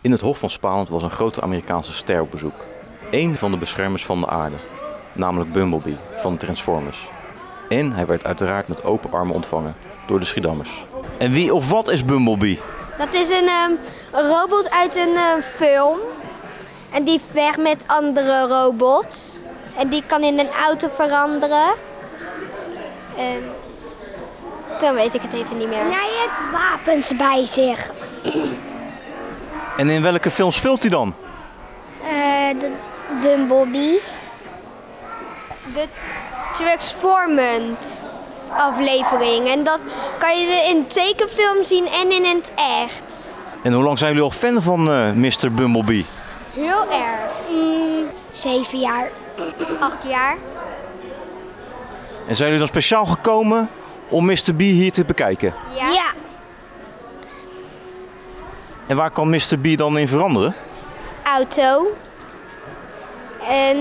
In het Hof van Spaland was een grote Amerikaanse ster op bezoek. Eén van de beschermers van de aarde, namelijk Bumblebee van de Transformers. En hij werd uiteraard met open armen ontvangen door de Schiedammers. En wie of wat is Bumblebee? Dat is een ehm, robot uit een eh, film. En die vecht met andere robots. En die kan in een auto veranderen. En dan weet ik het even niet meer. Hij heeft wapens bij zich. En in welke film speelt hij dan? Eh, de Bumblebee. De Transformant aflevering. En dat kan je in tekenfilm zien en in het echt. En hoe lang zijn jullie al fan van eh, Mr. Bumblebee? Heel erg. Mm, zeven jaar. Acht jaar. En zijn jullie dan speciaal gekomen om Mr. B hier te bekijken? Ja. Ja. En waar kan Mr. B dan in veranderen? Auto. En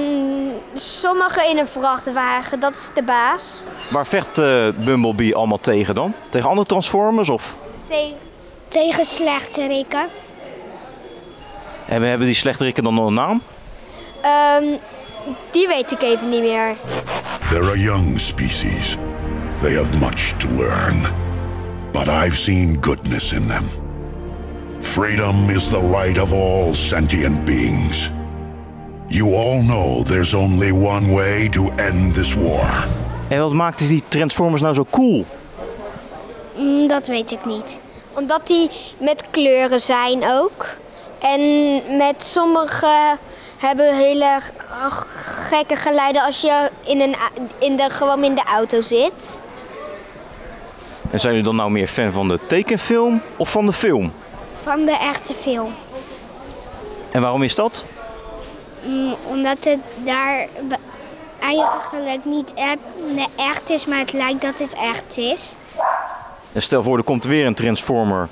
sommige in een vrachtwagen. Dat is de baas. Waar vecht eh, Bumblebee allemaal tegen dan? Tegen andere Transformers of? Tegen Tegen slechterikken. En we hebben die slechterikken dan nog een naam? Ehm, die weet ik even niet meer. They're a young species. They have much to learn. But I've seen goodness in them. Freedom is the right of all sentient beings. You all know there's only one way to end this war. En wat maakt die Transformers nou zo cool? Mm, dat weet ik niet. Omdat die met kleuren zijn ook. En met sommige hebben hele gekke geluiden als je in, een, in de, gewoon in de auto zit. En zijn jullie dan nou meer fan van de tekenfilm of van de film? Van de echte film. En waarom is dat? Mm, omdat het daar eigenlijk niet echt is, maar het lijkt dat het echt is. En stel voor, er komt weer een Transformer.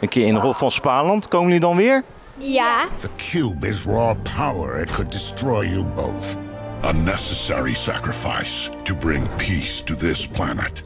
Een keer in de Hof van Spaanland. Komen jullie dan weer? Ja. The cube is raw power. It could destroy you both. A necessary sacrifice to bring peace to this planet.